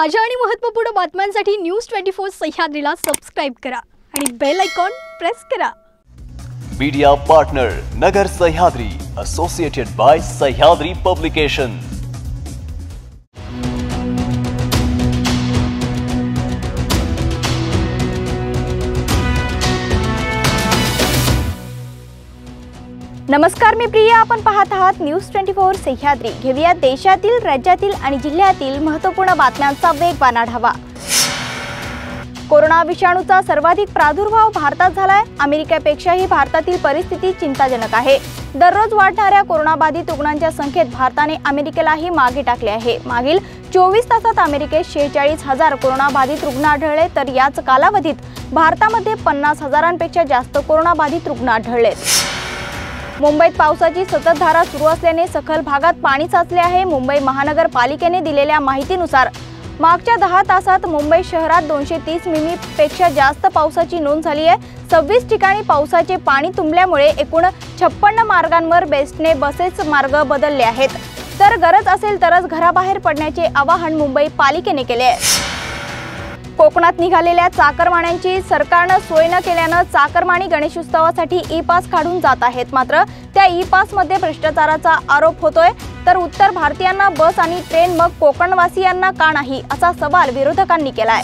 ताज्या आणि महत्त्वपूर्ण बातम्यांसाठी न्यूज ट्वेंटी फोर सह्याद्रीला सबस्क्राईब करा आणि बेल आयकॉन प्रेस करा. Media partner Nagar Sahyadri associated by Sahyadri publication नमस्कार मी प्रिया आपण पाहत आहात न्यूज ट्वेंटी फोर सह्याद्री. घेऊया देशातील राज्यातील आणि जिल्ह्यातील महत्त्वपूर्ण बातम्यांचा वेगवान आढावा कोरोना विषाणूचा सर्वाधिक प्रादुर्भाव भारतात झालाय. अमेरिकेपेक्षाही भारतातील परिस्थिती चिंताजनक आहे. दररोज वाढणाऱ्या कोरोनाबाधित रुग्णांच्या संख्येत भारताने अमेरिकेलाही मागे टाकले आहे. मागील चोवीस तासात अमेरिकेत शेहेचाळीस हजार कोरोनाबाधित रुग्ण आढळले तर याच कालावधीत भारतामध्ये पन्नास हजारांपेक्षा जास्त कोरोनाबाधित रुग्ण आढळलेत. मुंबईत पावसाची सततधारा सुरू असल्याने सखल भागात पाणी साचले आहे. मुंबई महानगरपालिकेने दिलेल्या माहितीनुसार मागच्या दहा तासात मुंबई शहरात दोनशे तीस मिमी पेक्षा जास्त पावसाची नोंद झाली आहे. सव्वीस ठिकाणी पावसाचे पाणी तुंबल्यामुळे एकूण छप्पन्न मार्गांवर बेस्टने बसेस मार्ग बदलले आहेत. तर गरज असेल तरच घराबाहेर पडण्याचे आवाहन मुंबई पालिकेने केले आहे. कोकणात निघालेल्या चाकरमान्यांची सरकारनं सोय न केल्यानं चाकरमानी गणेशोत्सवासाठी ई पास काढून जात आहेत. मात्र त्या ई पासमध्ये भ्रष्टाचाराचा आरोप होतोय. तर उत्तर भारतीयांना बस आणि ट्रेन मग कोकणवासियांना का नाही असा सवाल विरोधकांनी केलाय.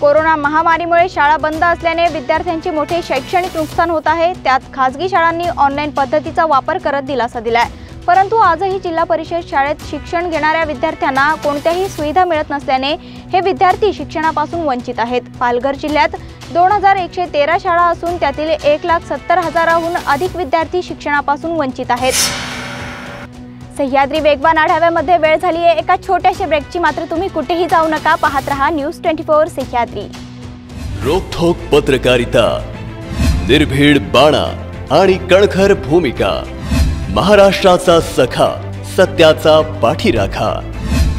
कोरोना महामारीमुळे शाळा बंद असल्याने विद्यार्थ्यांचे मोठे शैक्षणिक नुकसान होत आहे. त्यात खासगी शाळांनी ऑनलाईन पद्धतीचा वापर करत दिलासा दिलाय. परंतु आजही जिल्हा परिषद शाळेत शिक्षण घेणाऱ्या विद्यार्थ्यांना कोणत्याही सुविधा मिळत नसल्याने हे विद्यार्थी शिक्षणापासून वंचित आहेत. पालघर जिल्ह्यात दोन हजार एकशे तेरा शाळा असून त्यातील एक लाख सत्तर हजाराहून अधिक विद्यार्थी शिक्षणापासून वंचित आहेत. सह्याद्री वेगवान आढाव्यामध्ये वेळ झाली आहे. एका छोट्याशा ब्रेकची मात्र तुम्ही कुठेही जाऊ नका. पाहत रहा न्यूज ट्वेंटी फोर सह्याद्री. रोखोक पत्रकारिता निर्भीड बाणा आणि कणखर भूमिका. महाराष्ट्राचा सखा सत्याचा पाठीराखा.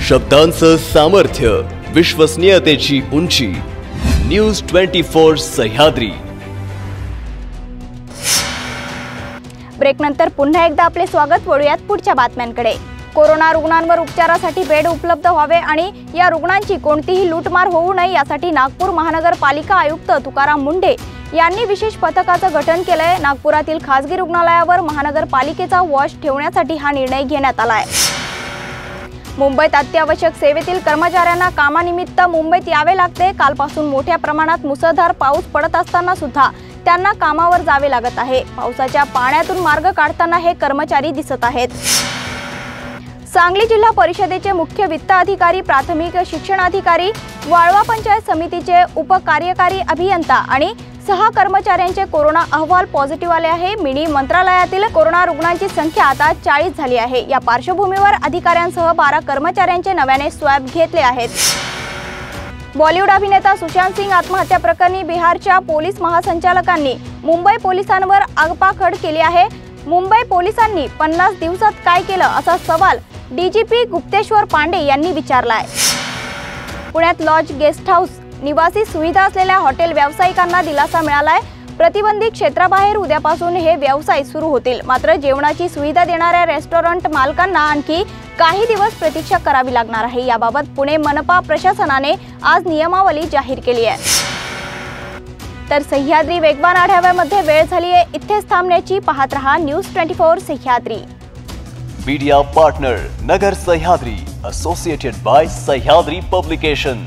शब्दांचं सामर्थ्य विश्वसनीयतेची उंची. News twenty four Sahyadri. ब्रेकनंतर पुन्हा एकदा आपले स्वागत वळूयात पुढच्या बातम्यांकडे. कोरोना रुग्णांवर उपचारासाठी बेड उपलब्ध व्हावे आणि या रुग्णांची कोणतीही लूटमार होऊ नये यासाठी नागपूर महानगरपालिका आयुक्त तुकाराम मुंढे यांनी विशेष पथकाचं गठन केलंय. नागपुरातील खासगी रुग्णालयावर महानगरपालिकेचा वॉश ठेवण्यासाठी हा निर्णय घेण्यात आलाय. मुंबईत अत्यावश्यक सेवेतील कर्मचाऱ्यांना कामानिमित्त मुंबईत यावे लागते. कालपासून मोठ्या प्रमाणात मुसळधार पाऊस पडत असताना सुद्धा त्यांना कामावर जावे लागत आहे. पावसाच्या पाण्यातून मार्ग काढताना हे कर्मचारी दिसत आहेत. सांगली जिल्हा परिषदेचे मुख्य वित्त अधिकारी प्राथमिक शिक्षण अधिकारी वाळवा पंचायत समितीचे उपकार्यकारी अभियंता आणि सहा कर्मचाऱ्यांचे कोरोना अहवाल पॉझिटिव्ह आले आहे. मिनी मंत्रालयातील कोरोना रुग्णांची संख्या आता चाळीस झाली आहे. या पार्श्वभूमीवर अधिकाऱ्यांसह बारा कर्मचाऱ्यांचे नव्याने स्वॅब घेतले आहेत. बॉलिवूड अभिनेता सुशांत सिंग आत्महत्या प्रकरणी बिहारच्या पोलीस महासंचालकांनी मुंबई पोलिसांवर आगपाखड केली आहे. मुंबई पोलिसांनी पन्नास दिवसात काय केलं असा सवाल डीजीपी गुप्तेश्वर पांडे यांनी विचारला आहे पुण्यात लॉज गेस्ट हाऊस निवासी सुविधा असलेल्या हॉटेल व्यावसायिकांना दिलासा मिळालाय. प्रतिबंधित क्षेत्राबाहेर उद्यापासून हे व्यवसाय सुरू होतील. मात्र जेवणाची सुविधा देणाऱ्या रेस्टॉरंट मालकांना आणखी काही दिवस प्रतीक्षा करावी लागणार आहे. याबाबत पुणे मनपा प्रशासनाने आज नियमावली जाहीर केली आहे. तर सह्याद्री वेगवान आढाव्यामध्ये वेळ झाली आहे. इथेच थांबण्याची पाहत रहा news twenty four Sahyadri. Media partner Nagar Sahyadri associated by Sahyadri publication